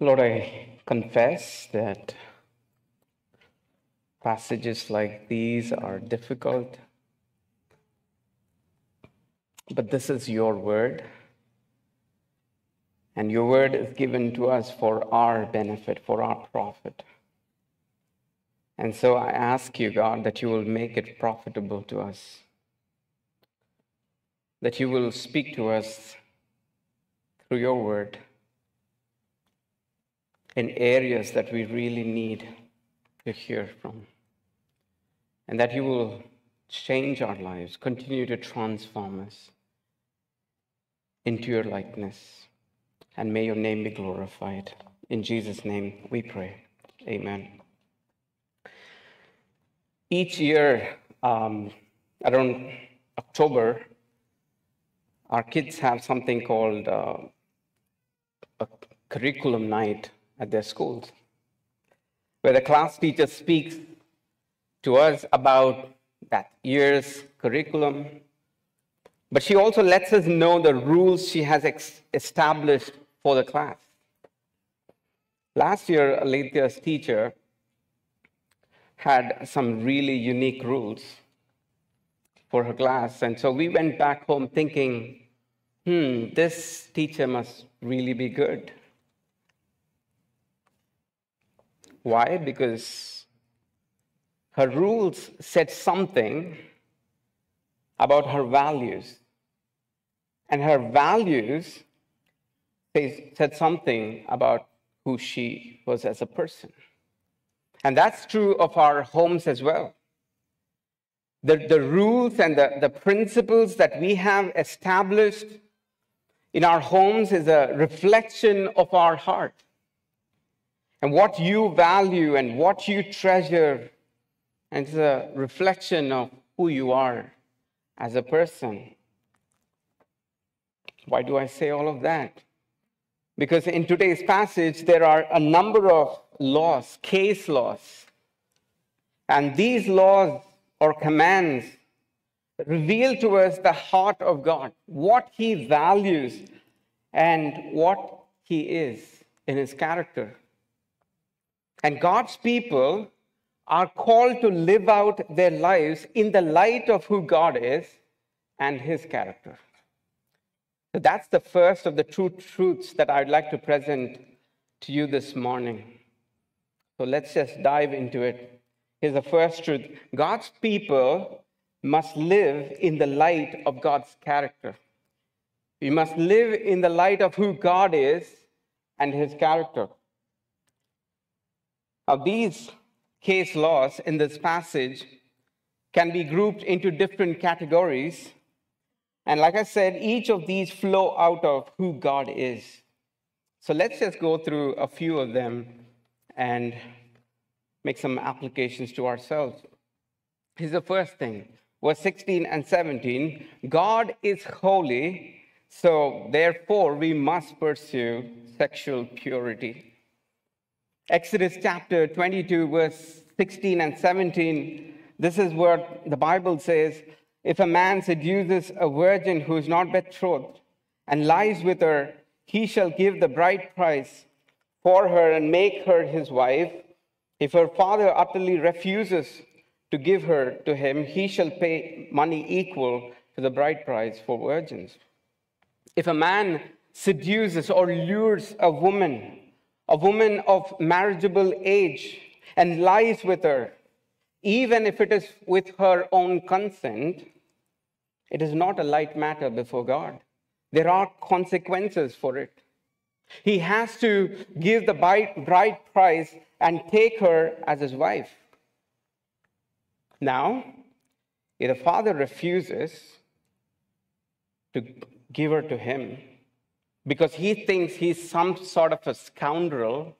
Lord, I confess that passages like these are difficult, but this is your word. And your word is given to us for our benefit, for our profit. And so I ask you, God, that you will make it profitable to us, that you will speak to us through your word in areas that we really need to hear from, and that you will change our lives, continue to transform us into your likeness, and may your name be glorified. In Jesus' name we pray. Amen each year, um, around October, our kids have something called uh, a curriculum night at their schools, where the class teacher speaks to us about that year's curriculum, but she also lets us know the rules she has established for the class. Last year, Alethia's teacher had some really unique rules for her class. And so we went back home thinking, hmm, this teacher must really be good. Why? Because her rules said something about her values. And her values said something about who she was as a person. And that's true of our homes as well. The, the rules and the, the principles that we have established in our homes is a reflection of our heart. And what you value and what you treasure, and it's a reflection of who you are as a person. Why do I say all of that? Because in today's passage, there are a number of laws, case laws. And these laws or commands reveal to us the heart of God, what He values, and what He is in His character. And God's people are called to live out their lives in the light of who God is and His character. So that's the first of the true truths that I'd like to present to you this morning. So let's just dive into it. Here's the first truth God's people must live in the light of God's character. We must live in the light of who God is and his character. Now, these case laws in this passage can be grouped into different categories. And like I said, each of these flow out of who God is. So let's just go through a few of them and make some applications to ourselves. Here's the first thing verse 16 and 17 God is holy, so therefore we must pursue sexual purity. Exodus chapter 22, verse 16 and 17, this is what the Bible says If a man seduces a virgin who is not betrothed and lies with her, he shall give the bride price for her and make her his wife. If her father utterly refuses to give her to him, he shall pay money equal to the bride price for virgins. If a man seduces or lures a woman, a woman of marriageable age, and lies with her, even if it is with her own consent, it is not a light matter before God. There are consequences for it. He has to give the bride price and take her as his wife. Now, if the father refuses to give her to him because he thinks he's some sort of a scoundrel,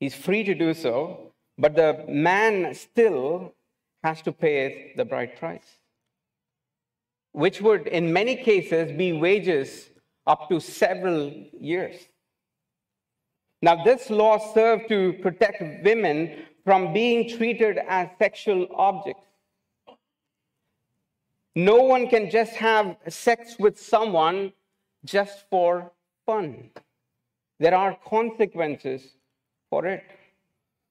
he's free to do so, but the man still has to pay the bride price which would, in many cases, be wages up to several years. Now, this law served to protect women from being treated as sexual objects. No one can just have sex with someone just for fun. there are consequences for it.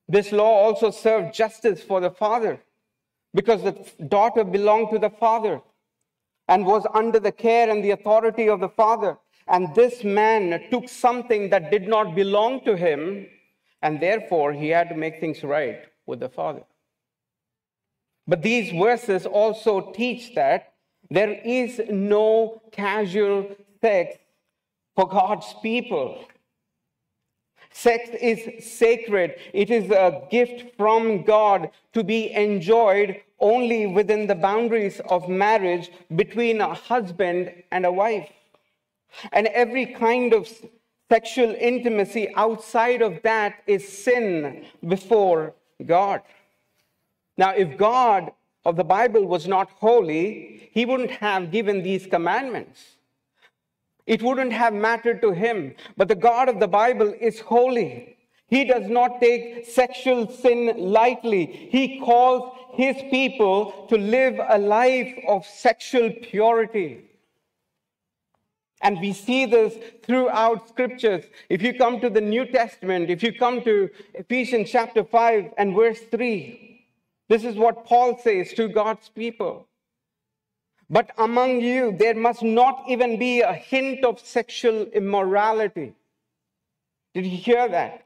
This law also served justice for the father because the daughter belonged to the father and was under the care and the authority of the father. And this man took something that did not belong to him, and therefore he had to make things right with the father. But these verses also teach that there is no casual sex for God's people. Sex is sacred. It is a gift from God to be enjoyed only within the boundaries of marriage between a husband and a wife. And every kind of sexual intimacy outside of that is sin before God. Now, if God of the Bible was not holy, he wouldn't have given these commandments. It wouldn't have mattered to him. But the God of the Bible is holy. He does not take sexual sin lightly. He calls his people to live a life of sexual purity. And we see this throughout scriptures. If you come to the New Testament, if you come to Ephesians chapter 5 and verse 3, this is what Paul says to God's people. But among you, there must not even be a hint of sexual immorality. Did you hear that?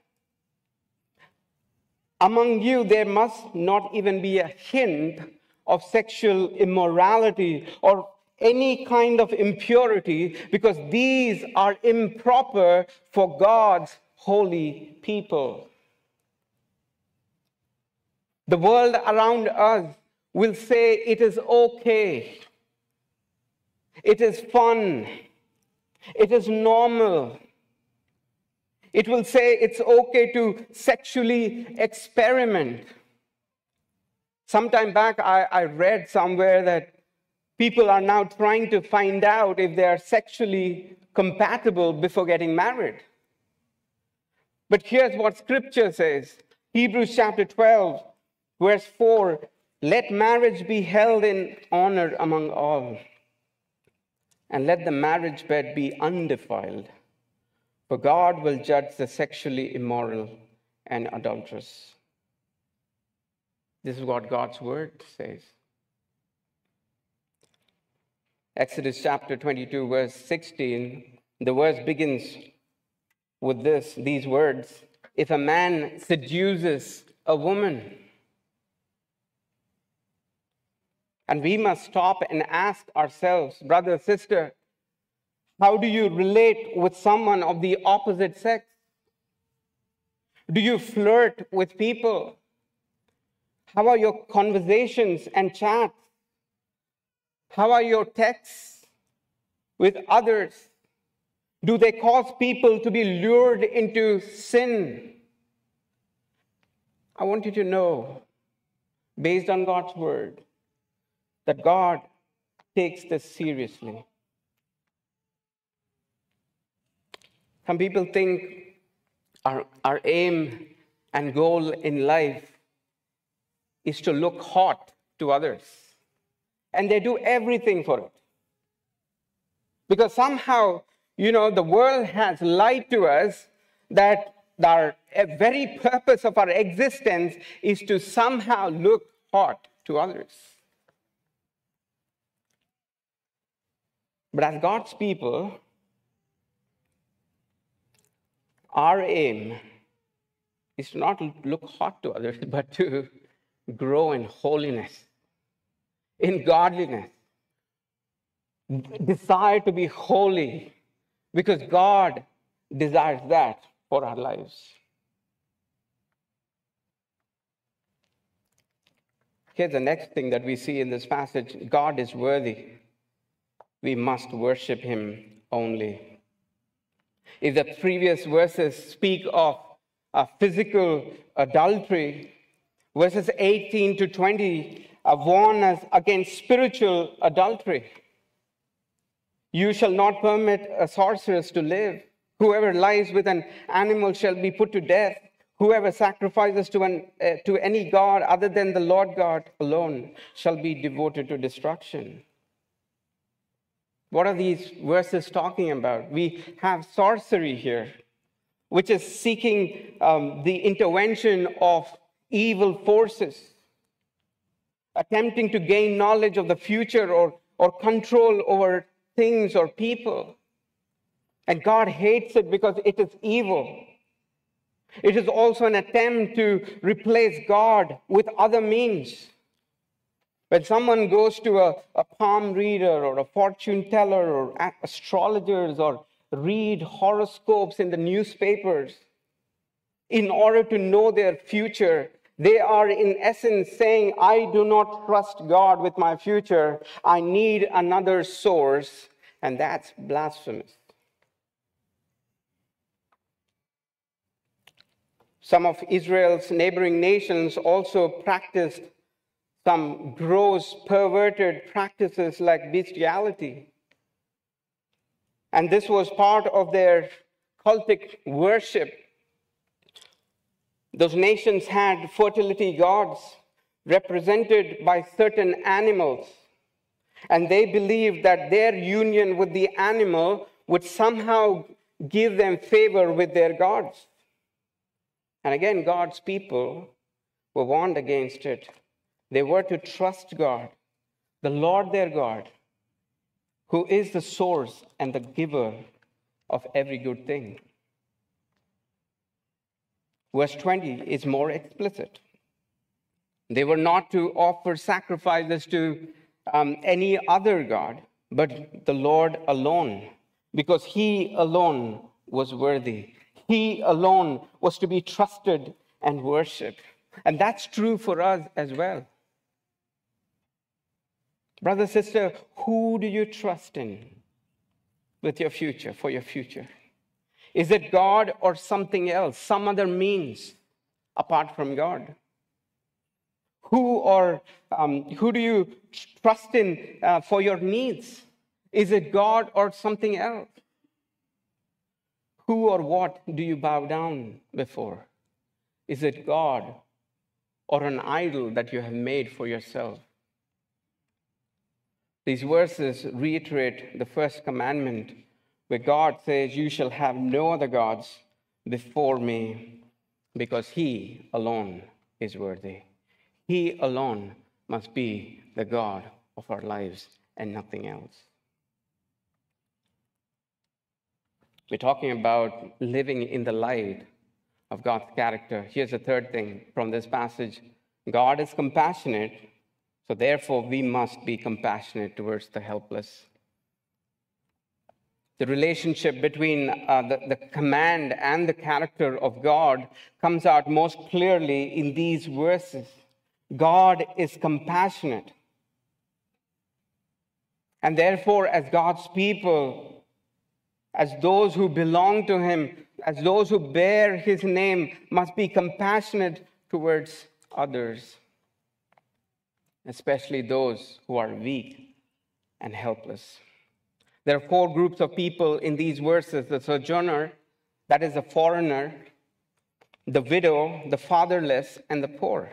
Among you, there must not even be a hint of sexual immorality or any kind of impurity because these are improper for God's holy people. The world around us will say it is okay it is fun. It is normal. It will say it's okay to sexually experiment. Sometime back, I, I, read somewhere that people are now trying to find out if they are sexually compatible before getting married. But here's what scripture says Hebrews chapter 12, verse 4 Let marriage be held in honor among all and let the marriage bed be undefiled, for God will judge the sexually immoral and adulterous. This is what God's word says. Exodus chapter 22, verse 16, the verse begins with this, these words If a man seduces a woman, And we must stop and ask ourselves, brother, sister, how do you relate with someone of the opposite sex? Do you flirt with people? How are your conversations and chats? How are your texts with others? Do they cause people to be lured into sin? I want you to know, based on God's word, that God takes this seriously. Some people think our, our aim and goal in life is to look hot to others, and they do everything for it. Because somehow, you know, the world has lied to us that our very purpose of our existence is to somehow look hot to others. But as God's people, our aim is to not look hot to others, but to grow in holiness, in godliness. Desire to be holy because God desires that for our lives. Here's the next thing that we see in this passage God is worthy we must worship him only. If the previous verses speak of a physical adultery, verses 18 to 20 warn us against spiritual adultery. You shall not permit a sorceress to live. Whoever lies with an animal shall be put to death. Whoever sacrifices to, an, uh, to any god other than the Lord God alone shall be devoted to destruction. What are these verses talking about? We have sorcery here. which is seeking um, the intervention of evil forces, attempting to gain knowledge of the future or, or control over things or people. And God hates it because it is evil. It is also an attempt to replace God with other means. When someone goes to a, a palm reader or a fortune teller or astrologers or read horoscopes in the newspapers in order to know their future, they are in essence saying, I do not trust God with my future. I need another source. And that's blasphemous. Some of Israel's neighboring nations also practiced some gross, perverted practices like bestiality. And this was part of their cultic worship. Those nations had fertility gods represented by certain animals. And they believed that their union with the animal would somehow give them favor with their gods. And again, God's people were warned against it. They were to trust God, the Lord their God, who is the source and the giver of every good thing. Verse 20 is more explicit. They were not to offer sacrifices to um, any other God, but the Lord alone, because He alone was worthy. He alone was to be trusted and worshiped. And that's true for us as well. Brother, sister, who do you trust in with your future, for your future? Is it God or something else, some other means apart from God? Who or um, who do you trust in uh, for your needs? Is it God or something else? Who or what do you bow down before? Is it God or an idol that you have made for yourself? These verses reiterate the first commandment where God says, You shall have no other gods before me, because He alone is worthy. He alone must be the God of our lives and nothing else. We're talking about living in the light of God's character. Here's the third thing from this passage God is compassionate, so therefore we must be compassionate towards the helpless. The relationship between uh, the, the command and the character of God comes out most clearly in these verses. God is compassionate. And therefore, as God's people, as those who belong to him, as those who bear his name, must be compassionate towards others, especially those who are weak and helpless. There are four groups of people in these verses the sojourner, that is, the foreigner, the widow, the fatherless, and the poor.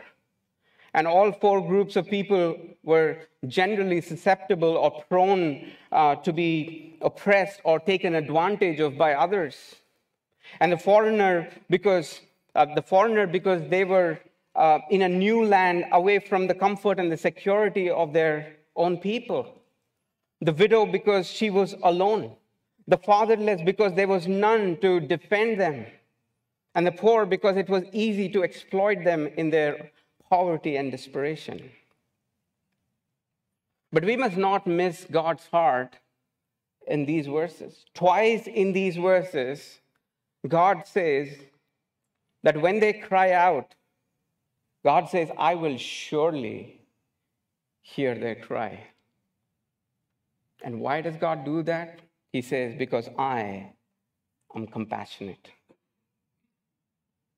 And all four groups of people were generally susceptible or prone uh, to be oppressed or taken advantage of by others. And the foreigner, because uh, the foreigner, because they were uh, in a new land away from the comfort and the security of their own people. The widow, because she was alone. The fatherless, because there was none to defend them. And the poor, because it was easy to exploit them in their poverty and desperation. But we must not miss God's heart in these verses. Twice in these verses, God says that when they cry out, God says, I will surely hear their cry. And why does God do that? He says, Because I am compassionate.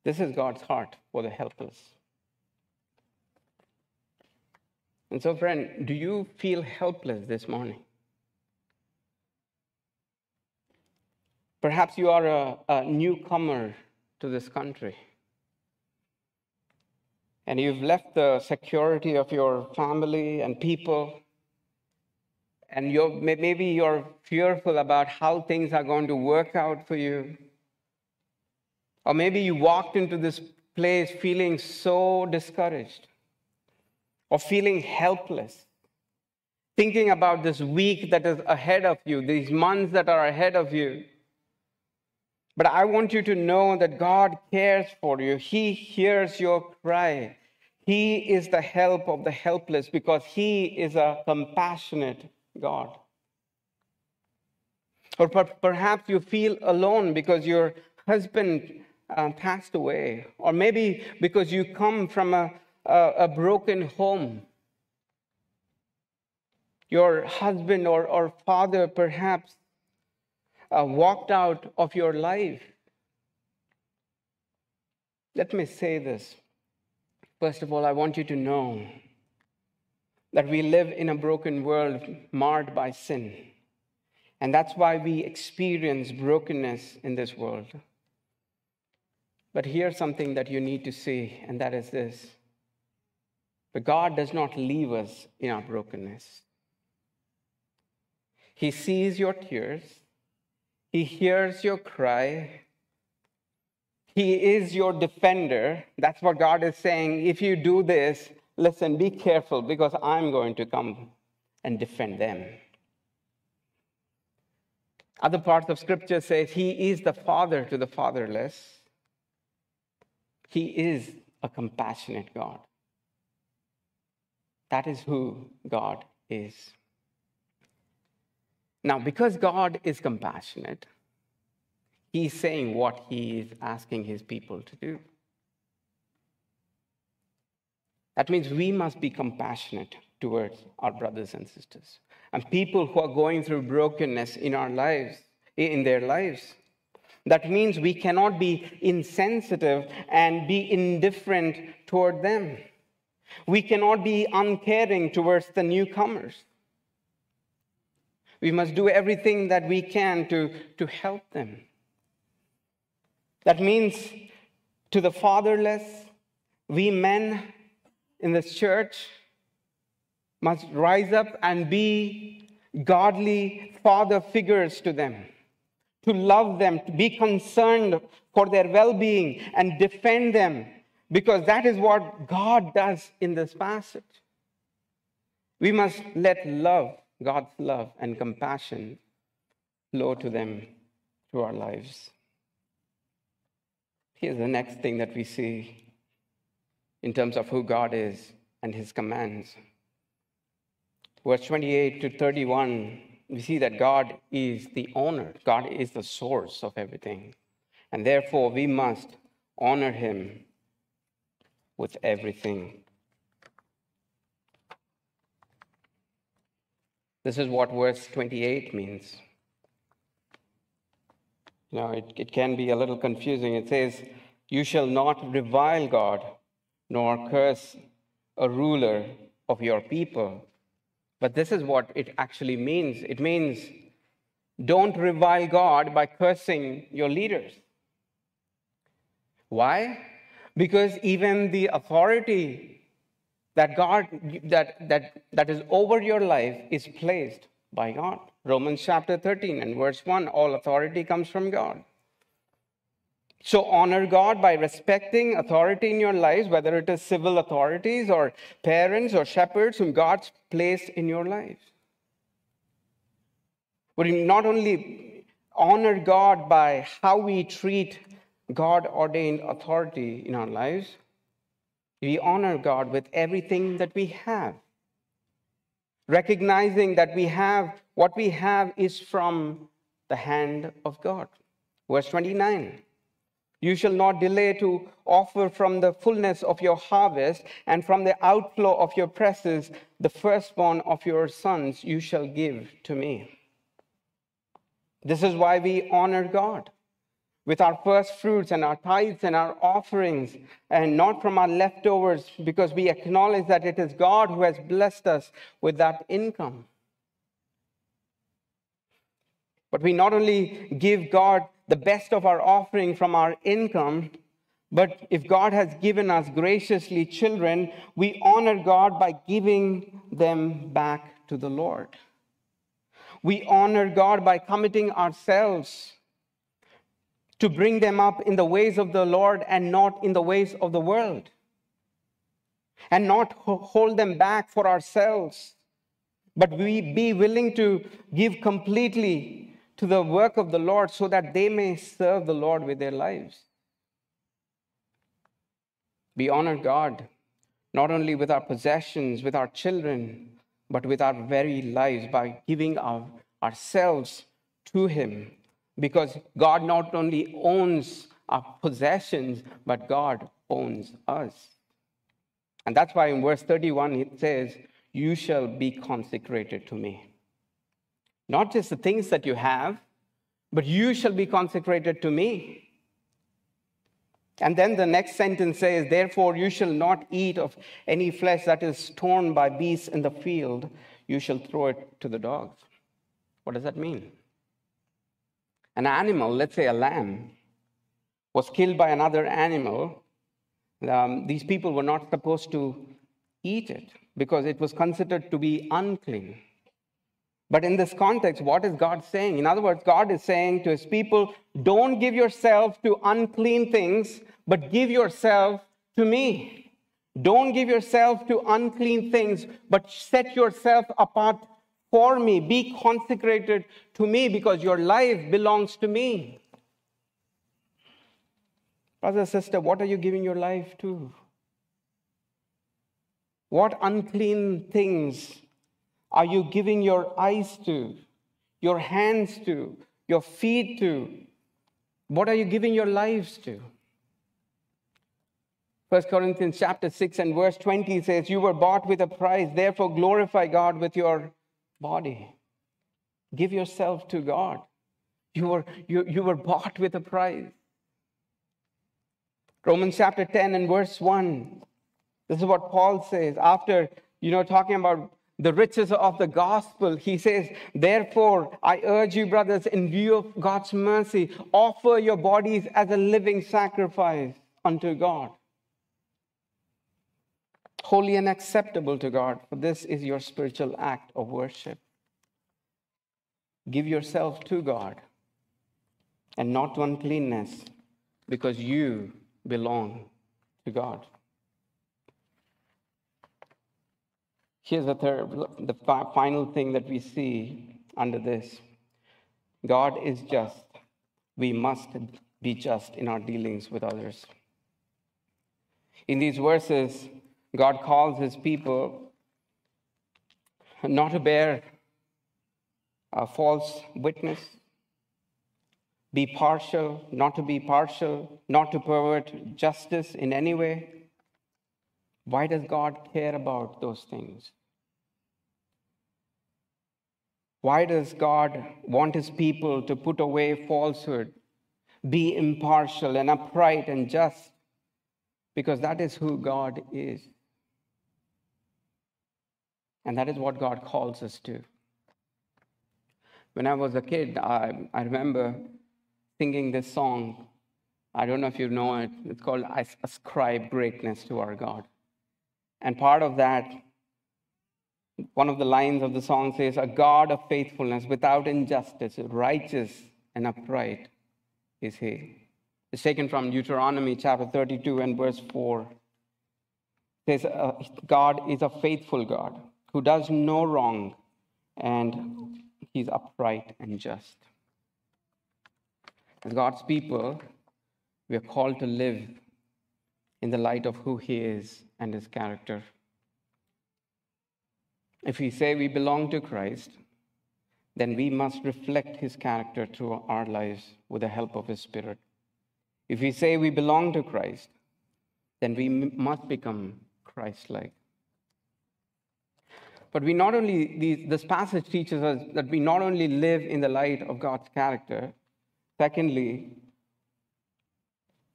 This is God's heart for the helpless. And so, friend, do you feel helpless this morning? Perhaps you are a, a, newcomer to this country. And you've left the security of your family and people. And you're, maybe you're fearful about how things are going to work out for you. Or maybe you walked into this place feeling so discouraged or feeling helpless, thinking about this week that is ahead of you, these months that are ahead of you. But I want you to know that God cares for you. He hears your cry. He is the help of the helpless because He is a compassionate God. Or perhaps you feel alone because your husband uh, passed away, or maybe because you come from a, a, a broken home. Your husband or, or father perhaps uh, walked out of your life. Let me say this. First of all, I want you to know that we live in a broken world marred by sin. And that's why we experience brokenness in this world. But here's something that you need to see, and that is this. But God does not leave us in our brokenness. He sees your tears, He hears your cry. He is your defender. That's what God is saying. If you do this, listen, be careful because I'm going to come and defend them. Other parts of scripture says he is the father to the fatherless. He is a compassionate God. That is who God is. Now, because God is compassionate, He's saying what He is asking His people to do. That means we must be compassionate towards our brothers and sisters and people who are going through brokenness in our lives, in their lives. That means we cannot be insensitive and be indifferent toward them. We cannot be uncaring towards the newcomers. We must do everything that we can to, to help them. That means to the fatherless, we men in this church must rise up and be godly father figures to them to love them, to be concerned for their well being and defend them, because that is what God does in this passage. We must let love, God's love and compassion, flow to them through our lives. Here's the next thing that we see in terms of who God is and his commands. Verse 28 to 31 we see that God is the owner, God is the source of everything. And therefore, we must honor him with everything. This is what verse 28 means. Now, it, it can be a little confusing. It says, You shall not revile God, nor curse a ruler of your people but this is what it actually means it means don't revile God by cursing your leaders. Why? Because even the authority that God that that that is over your life is placed by God. Romans chapter 13 and verse 1 all authority comes from God. So honor God by respecting authority in your lives, whether it is civil authorities or parents or shepherds whom God's placed in your lives. We not only honor God by how we treat God ordained authority in our lives, we honor God with everything that we have. Recognizing that we have what we have is from the hand of God. Verse 29 you shall not delay to offer from the fullness of your harvest, and from the outflow of your presses, the firstborn of your sons you shall give to me. This is why we honor God with our first fruits and our tithes and our offerings, and not from our leftovers, because we acknowledge that it is God who has blessed us with that income. But we not only give God the best of our offering from our income, but if God has given us graciously children, we honor God by giving them back to the Lord. We honor God by committing ourselves to bring them up in the ways of the Lord and not in the ways of the world, and not hold them back for ourselves, but we be willing to give completely to the work of the Lord so that they may serve the Lord with their lives. We honor God not only with our possessions, with our children, but with our very lives by giving our, ourselves to Him because God not only owns our possessions, but God owns us. And that's why in verse 31 it says, You shall be consecrated to me. Not just the things that you have, but you shall be consecrated to me. And then the next sentence says, Therefore, you shall not eat of any flesh that is torn by beasts in the field, you shall throw it to the dogs. What does that mean? An animal, let's say a lamb, was killed by another animal, um, these people were not supposed to eat it because it was considered to be unclean. But in this context, what is God saying? In other words, God is saying to his people, don't give yourself to unclean things, but give yourself to me. Don't give yourself to unclean things, but set yourself apart for me. Be consecrated to me because your life belongs to me. Brother, sister, what are you giving your life to? What unclean things are you giving your eyes to, your hands to, your feet to? What are you giving your lives to? 1 Corinthians chapter 6 and verse 20 says, You were bought with a price, therefore glorify God with your body. Give yourself to God. You were, you, you were bought with a price. Romans chapter 10 and verse 1. This is what Paul says after, you know, talking about the riches of the gospel. He says, Therefore, I urge you, brothers, in view of God's mercy, offer your bodies as a living sacrifice unto God holy and acceptable to God, for this is your spiritual act of worship. Give yourself to God and not to uncleanness, because you belong to God. Here's the third, the final thing that we see under this God is just. We must be just in our dealings with others. In these verses, God calls his people not to bear a false witness, be partial, not to be partial, not to pervert justice in any way. Why does God care about those things? Why does God want his people to put away falsehood, be impartial and upright and just? Because that is who God is. And that is what God calls us to. When I was a kid, I, I remember singing this song. I don't know if you know it. It's called I Ascribe Greatness to Our God. And part of that, one of the lines of the song says, A God of faithfulness without injustice, righteous and upright is He. It's taken from Deuteronomy chapter 32 and verse 4. It says, uh, God is a faithful God who does no wrong, and he's upright and just. As God's people, we are called to live in the light of who he is and his character. If we say we belong to Christ, then we must reflect his character through our lives with the help of his Spirit. If we say we belong to Christ, then we must become Christ like. But we not only, this passage teaches us that we not only live in the light of God's character, secondly,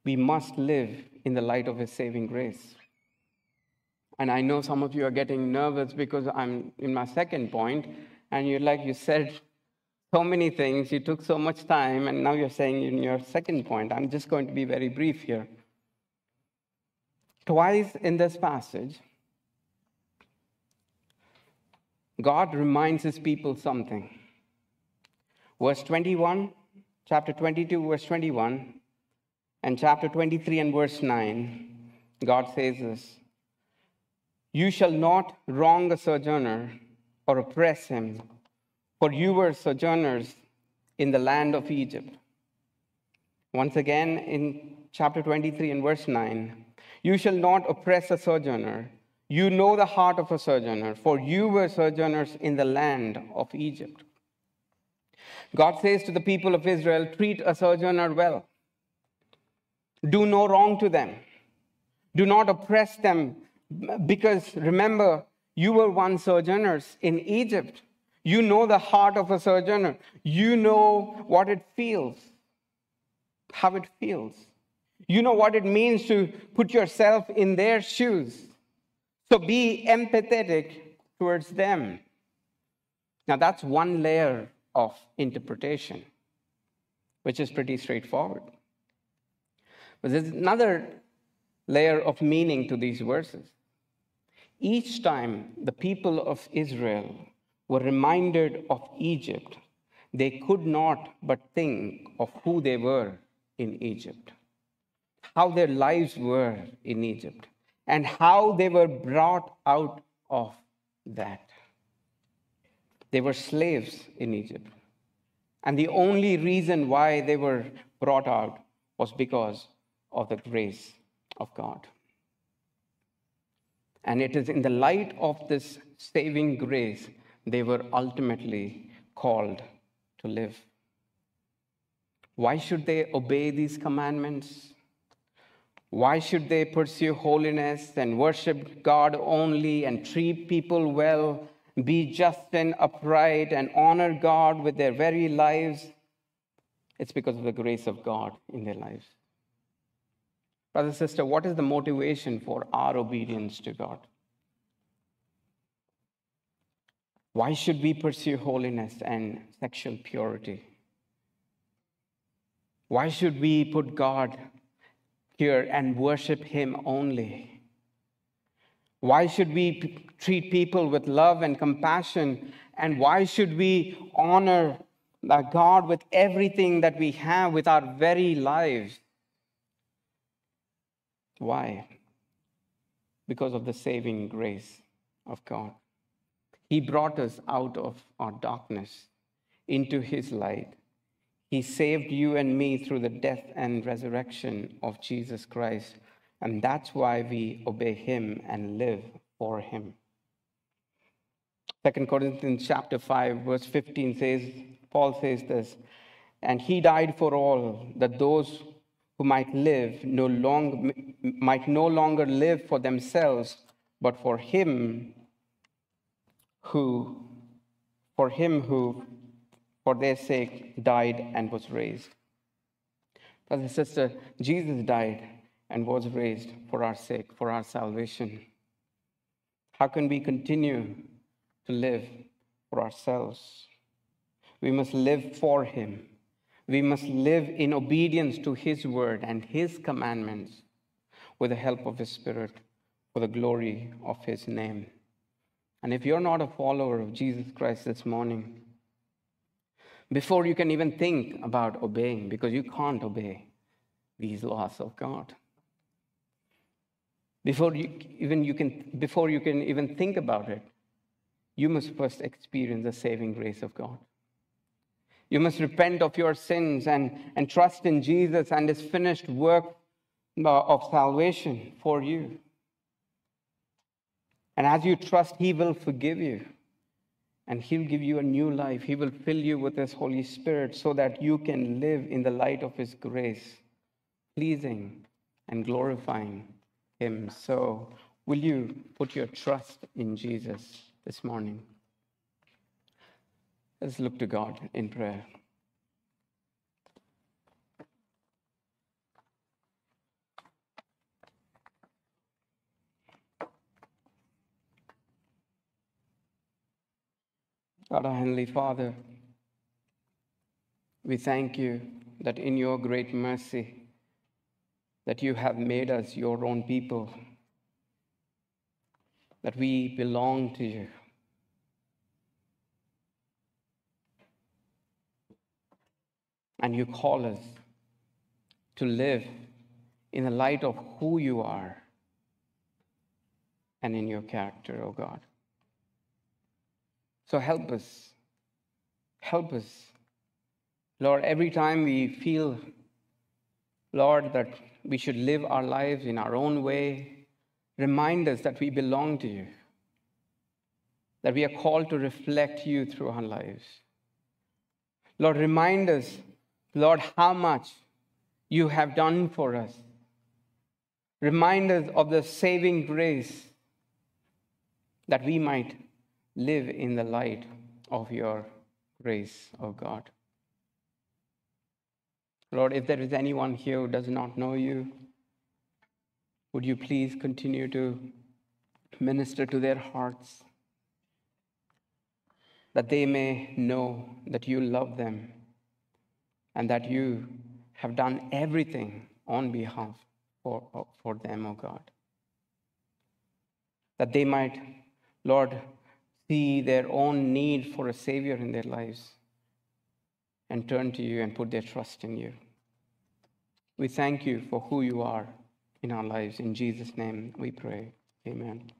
we must live in the light of His saving grace. And I know some of you are getting nervous because I'm in my second point, and you're like, you said so many things, you took so much time, and now you're saying in your second point. I'm just going to be very brief here. Twice in this passage, God reminds his people something. Verse 21, chapter 22, verse 21, and chapter 23 and verse 9, God says this You shall not wrong a sojourner or oppress him, for you were sojourners in the land of Egypt. Once again, in chapter 23 and verse 9, you shall not oppress a sojourner. You know the heart of a sojourner, for you were sojourners in the land of Egypt. God says to the people of Israel, treat a sojourner well. Do no wrong to them. Do not oppress them, because remember, you were once sojourners in Egypt. You know the heart of a sojourner. You know what it feels, how it feels. You know what it means to put yourself in their shoes. So be empathetic towards them. Now, that's one layer of interpretation, which is pretty straightforward. But there's another layer of meaning to these verses. Each time the people of Israel were reminded of Egypt, they could not but think of who they were in Egypt, how their lives were in Egypt, and how they were brought out of that. They were slaves in Egypt. And the only reason why they were brought out was because of the grace of God. And it is in the light of this saving grace they were ultimately called to live. Why should they obey these commandments? Why should they pursue holiness and worship God only and treat people well, be just and upright, and honor God with their very lives? It's because of the grace of God in their lives. Brother, sister, what is the motivation for our obedience to God? Why should we pursue holiness and sexual purity? Why should we put God here and worship Him only? Why should we p- treat people with love and compassion? And why should we honor uh, God with everything that we have, with our very lives? Why? Because of the saving grace of God. He brought us out of our darkness into His light. He saved you and me through the death and resurrection of Jesus Christ. And that's why we obey Him and live for Him. 2 Corinthians chapter 5, verse 15 says, Paul says this, and he died for all, that those who might live no long, might no longer live for themselves, but for him who, for him who, for their sake, died and was raised. Brother and sister, Jesus died and was raised for our sake, for our salvation. How can we continue to live for ourselves? We must live for him. We must live in obedience to his word and his commandments with the help of his spirit for the glory of his name. And if you're not a follower of Jesus Christ this morning, before you can even think about obeying, because you can't obey these laws of God, before you even you can before you can even think about it, you must first experience the saving grace of God. You must repent of your sins and, and trust in Jesus and his finished work uh, of salvation for you. And as you trust, He will forgive you. And He'll give you a new life. He will fill you with His Holy Spirit so that you can live in the light of His grace, pleasing and glorifying Him. So, will you put your trust in Jesus this morning? Let's look to God in prayer. God, our Heavenly Father, we thank you that in your great mercy, that you have made us your own people, that we belong to you. And you call us to live in the light of who you are and in your character, O oh God. So help us. Help us. Lord, every time we feel, Lord, that we should live our lives in our own way, remind us that we belong to you, that we are called to reflect you through our lives. Lord, remind us, Lord, how much you have done for us. Remind us of the saving grace that we might live in the light of your grace, O oh God. Lord, if there is anyone here who does not know you, would you please continue to minister to their hearts that they may know that you love them and that you have done everything on behalf for, for them, O oh God. That they might, Lord, see their own need for a Savior in their lives and turn to you and put their trust in you. We thank you for who you are in our lives. In Jesus' name we pray. Amen.